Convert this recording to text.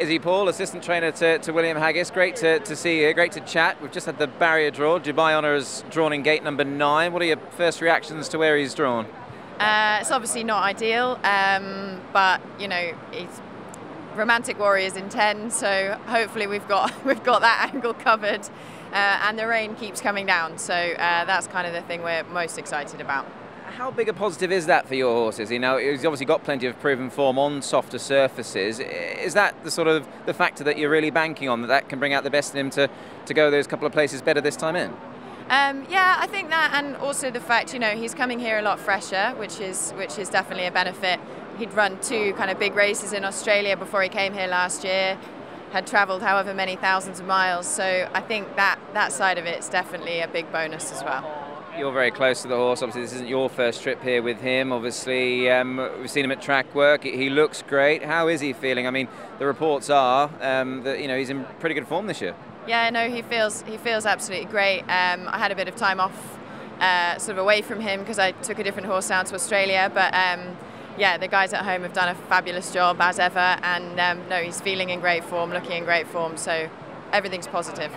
Issy Paul, assistant trainer to, to William Haggas. Great to, to see you, great to chat. We've just had the barrier draw. Dubai Honour is drawn in gate number nine. What are your first reactions to where he's drawn? Uh, it's obviously not ideal, um, but you know, he's Romantic Warrior's in 10 so hopefully we've got we've got that angle covered uh, and the rain keeps coming down so uh, that's kind of the thing we're most excited about how big a positive is that for your horses? You know, he's obviously got plenty of proven form on softer surfaces. Is that the sort of the factor that you're really banking on that that can bring out the best in him to, to go those couple of places better this time in? Um, yeah, I think that, and also the fact, you know, he's coming here a lot fresher, which is which is definitely a benefit. He'd run two kind of big races in Australia before he came here last year, had travelled however many thousands of miles. So I think that that side of it is definitely a big bonus as well. You're very close to the horse. Obviously, this isn't your first trip here with him. Obviously, um, we've seen him at track work. He looks great. How is he feeling? I mean, the reports are um, that you know he's in pretty good form this year. Yeah, no, he feels he feels absolutely great. Um, I had a bit of time off, uh, sort of away from him because I took a different horse down to Australia, but. Um, yeah, the guys at home have done a fabulous job as ever, and um, no, he's feeling in great form, looking in great form, so everything's positive.